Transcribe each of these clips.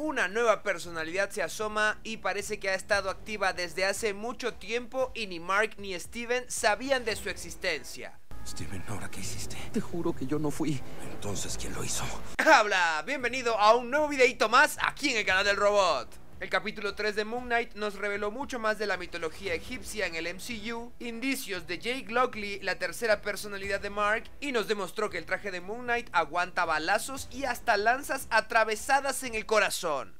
Una nueva personalidad se asoma y parece que ha estado activa desde hace mucho tiempo y ni Mark ni Steven sabían de su existencia. Steven, ¿ahora qué hiciste? Te juro que yo no fui. Entonces, ¿quién lo hizo? ¡Habla! Bienvenido a un nuevo videito más aquí en el canal del robot. El capítulo 3 de Moon Knight nos reveló mucho más de la mitología egipcia en el MCU, indicios de Jake Lockley, la tercera personalidad de Mark, y nos demostró que el traje de Moon Knight aguanta balazos y hasta lanzas atravesadas en el corazón.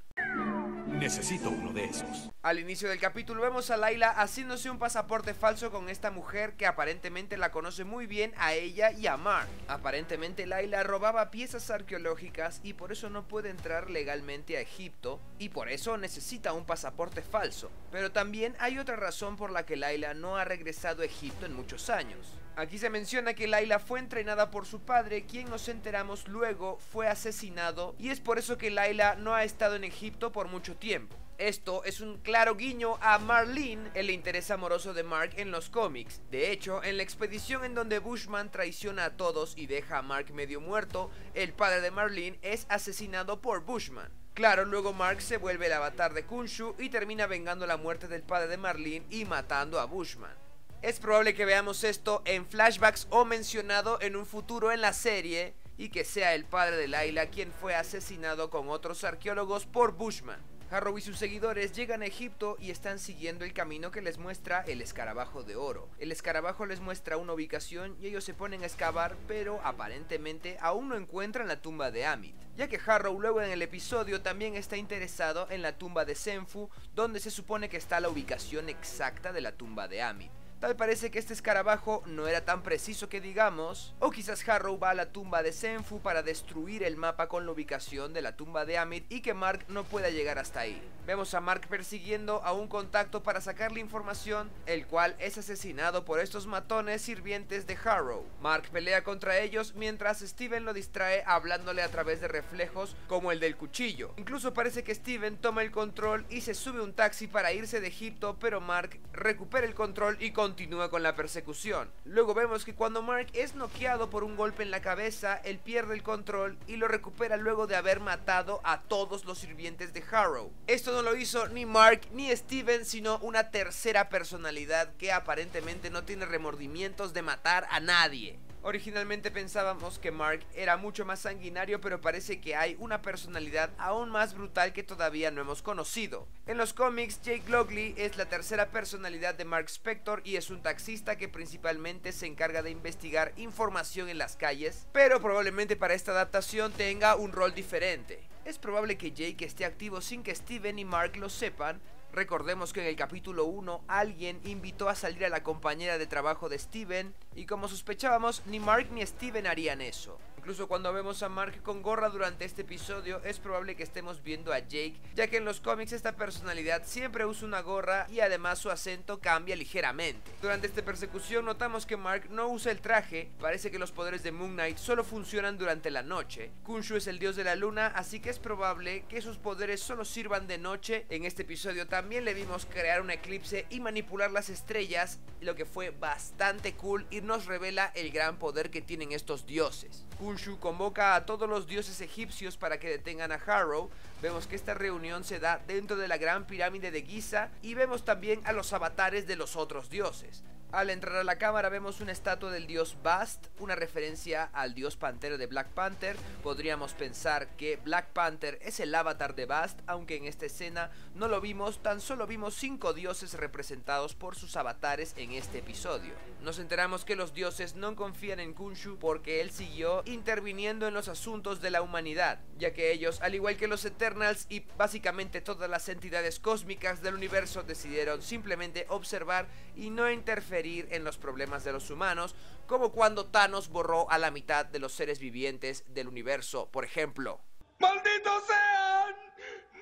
Necesito uno de esos. Al inicio del capítulo vemos a Layla haciéndose un pasaporte falso con esta mujer que aparentemente la conoce muy bien a ella y a Mark. Aparentemente Layla robaba piezas arqueológicas y por eso no puede entrar legalmente a Egipto y por eso necesita un pasaporte falso. Pero también hay otra razón por la que Layla no ha regresado a Egipto en muchos años. Aquí se menciona que Layla fue entrenada por su padre, quien nos enteramos luego fue asesinado y es por eso que Layla no ha estado en Egipto por mucho tiempo. Esto es un claro guiño a Marlene, el interés amoroso de Mark en los cómics. De hecho, en la expedición en donde Bushman traiciona a todos y deja a Mark medio muerto, el padre de Marlene es asesinado por Bushman. Claro, luego Mark se vuelve el avatar de Kunshu y termina vengando la muerte del padre de Marlene y matando a Bushman. Es probable que veamos esto en flashbacks o mencionado en un futuro en la serie y que sea el padre de Layla quien fue asesinado con otros arqueólogos por Bushman. Harrow y sus seguidores llegan a Egipto y están siguiendo el camino que les muestra el escarabajo de oro. El escarabajo les muestra una ubicación y ellos se ponen a excavar, pero aparentemente aún no encuentran la tumba de Amit, ya que Harrow luego en el episodio también está interesado en la tumba de Senfu, donde se supone que está la ubicación exacta de la tumba de Amit. Tal parece que este escarabajo no era tan preciso que digamos, o quizás Harrow va a la tumba de Senfu para destruir el mapa con la ubicación de la tumba de Amit y que Mark no pueda llegar hasta ahí. Vemos a Mark persiguiendo a un contacto para sacarle información, el cual es asesinado por estos matones sirvientes de Harrow. Mark pelea contra ellos mientras Steven lo distrae hablándole a través de reflejos como el del cuchillo. Incluso parece que Steven toma el control y se sube un taxi para irse de Egipto, pero Mark recupera el control y continúa con la persecución. Luego vemos que cuando Mark es noqueado por un golpe en la cabeza, él pierde el control y lo recupera luego de haber matado a todos los sirvientes de Harrow. Esto no lo hizo ni Mark ni Steven, sino una tercera personalidad que aparentemente no tiene remordimientos de matar a nadie. Originalmente pensábamos que Mark era mucho más sanguinario, pero parece que hay una personalidad aún más brutal que todavía no hemos conocido. En los cómics, Jake Lockley es la tercera personalidad de Mark Spector y es un taxista que principalmente se encarga de investigar información en las calles, pero probablemente para esta adaptación tenga un rol diferente. Es probable que Jake esté activo sin que Steven y Mark lo sepan, Recordemos que en el capítulo 1 alguien invitó a salir a la compañera de trabajo de Steven y como sospechábamos ni Mark ni Steven harían eso. Incluso cuando vemos a Mark con gorra durante este episodio es probable que estemos viendo a Jake, ya que en los cómics esta personalidad siempre usa una gorra y además su acento cambia ligeramente. Durante esta persecución notamos que Mark no usa el traje, parece que los poderes de Moon Knight solo funcionan durante la noche. Kunshu es el dios de la luna, así que es probable que sus poderes solo sirvan de noche. En este episodio también le vimos crear un eclipse y manipular las estrellas, lo que fue bastante cool y nos revela el gran poder que tienen estos dioses. Convoca a todos los dioses egipcios para que detengan a Harrow. Vemos que esta reunión se da dentro de la gran pirámide de Giza y vemos también a los avatares de los otros dioses. Al entrar a la cámara vemos una estatua del dios Bast, una referencia al dios pantero de Black Panther. Podríamos pensar que Black Panther es el avatar de Bast, aunque en esta escena no lo vimos, tan solo vimos cinco dioses representados por sus avatares en este episodio. Nos enteramos que los dioses no confían en Kunshu porque él siguió interviniendo en los asuntos de la humanidad, ya que ellos, al igual que los Eternals y básicamente todas las entidades cósmicas del universo, decidieron simplemente observar y no interferir en los problemas de los humanos, como cuando Thanos borró a la mitad de los seres vivientes del universo, por ejemplo. ¡Malditos sean!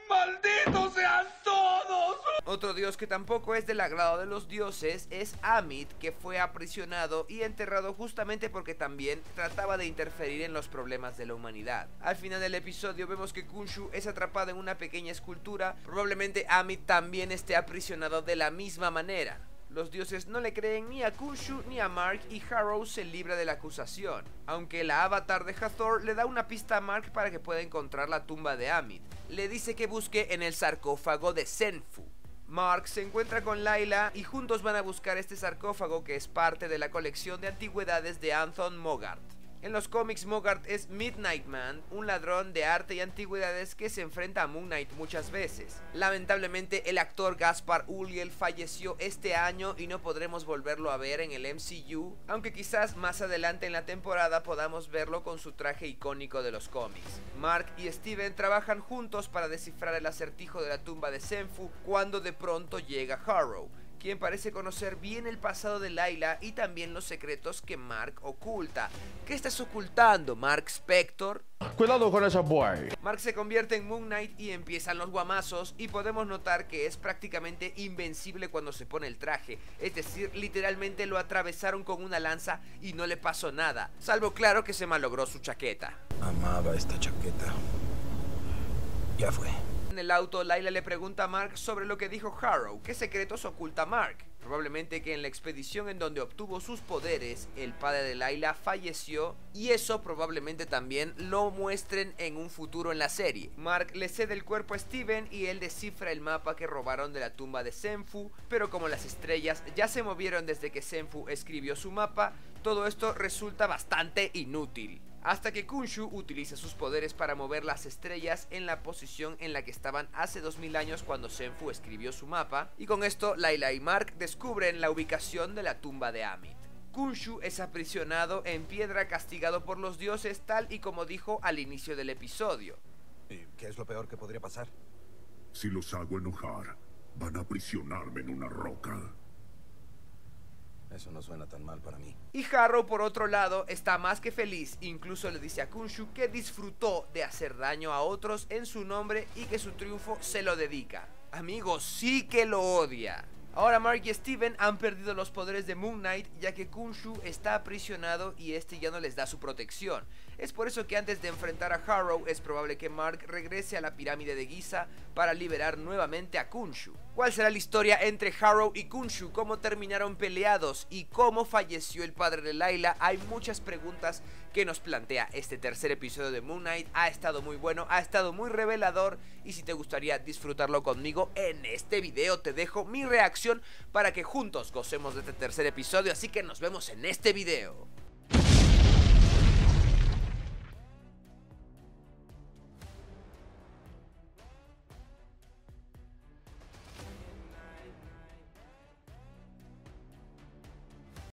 ¡Malditos sean todos! Otro dios que tampoco es del agrado de los dioses es Amit, que fue aprisionado y enterrado justamente porque también trataba de interferir en los problemas de la humanidad. Al final del episodio vemos que Kunshu es atrapado en una pequeña escultura, probablemente Amit también esté aprisionado de la misma manera. Los dioses no le creen ni a Kunshu ni a Mark y Harrow se libra de la acusación, aunque la avatar de Hathor le da una pista a Mark para que pueda encontrar la tumba de Amit. le dice que busque en el sarcófago de Senfu. Mark se encuentra con Layla y juntos van a buscar este sarcófago que es parte de la colección de antigüedades de Anton Mogart. En los cómics, Mogart es Midnight Man, un ladrón de arte y antigüedades que se enfrenta a Moon Knight muchas veces. Lamentablemente, el actor Gaspar Ulliel falleció este año y no podremos volverlo a ver en el MCU, aunque quizás más adelante en la temporada podamos verlo con su traje icónico de los cómics. Mark y Steven trabajan juntos para descifrar el acertijo de la tumba de Senfu cuando de pronto llega Harrow quien parece conocer bien el pasado de Layla y también los secretos que Mark oculta. ¿Qué estás ocultando, Mark Spector? Cuidado con ese boy. Mark se convierte en Moon Knight y empiezan los guamazos y podemos notar que es prácticamente invencible cuando se pone el traje, es decir, literalmente lo atravesaron con una lanza y no le pasó nada, salvo claro que se malogró su chaqueta. Amaba esta chaqueta. Ya fue. En el auto, Layla le pregunta a Mark sobre lo que dijo Harrow, qué secretos oculta Mark. Probablemente que en la expedición en donde obtuvo sus poderes, el padre de Layla falleció y eso probablemente también lo muestren en un futuro en la serie. Mark le cede el cuerpo a Steven y él descifra el mapa que robaron de la tumba de Senfu, pero como las estrellas ya se movieron desde que Senfu escribió su mapa, todo esto resulta bastante inútil hasta que Kunshu utiliza sus poderes para mover las estrellas en la posición en la que estaban hace 2000 años cuando Senfu escribió su mapa, y con esto Layla y Mark descubren la ubicación de la tumba de Amit. Kunshu es aprisionado en piedra castigado por los dioses tal y como dijo al inicio del episodio. ¿Y qué es lo peor que podría pasar? Si los hago enojar, van a aprisionarme en una roca. Eso no suena tan mal para mí. Y Harrow, por otro lado, está más que feliz. Incluso le dice a Kunshu que disfrutó de hacer daño a otros en su nombre y que su triunfo se lo dedica. Amigos, sí que lo odia. Ahora Mark y Steven han perdido los poderes de Moon Knight ya que Kunshu está aprisionado y este ya no les da su protección. Es por eso que antes de enfrentar a Harrow es probable que Mark regrese a la pirámide de Giza para liberar nuevamente a Kunshu. ¿Cuál será la historia entre Harrow y Kunshu? ¿Cómo terminaron peleados? ¿Y cómo falleció el padre de Layla? Hay muchas preguntas que nos plantea este tercer episodio de Moon Knight. Ha estado muy bueno, ha estado muy revelador y si te gustaría disfrutarlo conmigo en este video te dejo mi reacción para que juntos gocemos de este tercer episodio. Así que nos vemos en este video.